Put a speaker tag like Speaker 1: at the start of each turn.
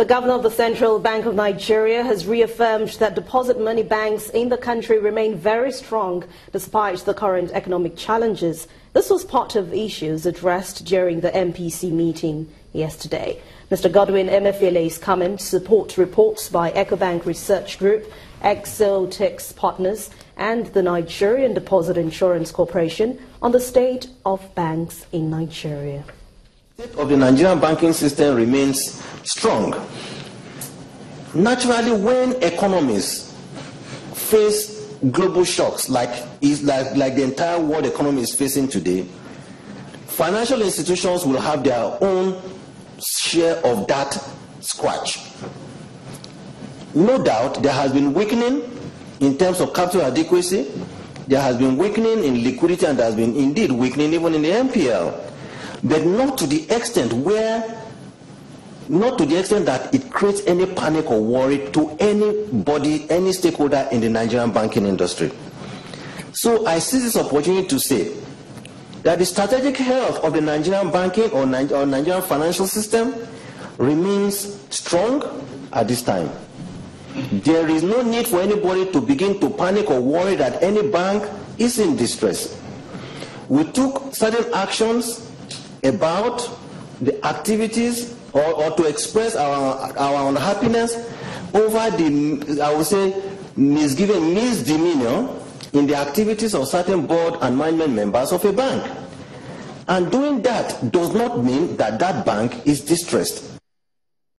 Speaker 1: The governor of the Central Bank of Nigeria has reaffirmed that deposit money banks in the country remain very strong despite the current economic challenges. This was part of issues addressed during the MPC meeting yesterday. Mr. Godwin Emefiele's comments support reports by EcoBank Research Group, Exotix Partners, and the Nigerian Deposit Insurance Corporation on the state of banks in Nigeria
Speaker 2: of the Nigerian banking system remains strong. Naturally, when economies face global shocks like, like, like the entire world economy is facing today, financial institutions will have their own share of that scratch. No doubt there has been weakening in terms of capital adequacy, there has been weakening in liquidity, and there has been indeed weakening even in the NPL but not to the extent where not to the extent that it creates any panic or worry to anybody, any stakeholder in the Nigerian banking industry. So I see this opportunity to say that the strategic health of the Nigerian banking or, Nigerian financial system remains strong at this time. There is no need for anybody to begin to panic or worry that any bank is in distress. We took certain actions about the activities or, or to express our, our unhappiness over the, I would say, misgiven, misdemeanor in the activities of certain board and management members of a bank. And doing that does not mean that that bank is distressed.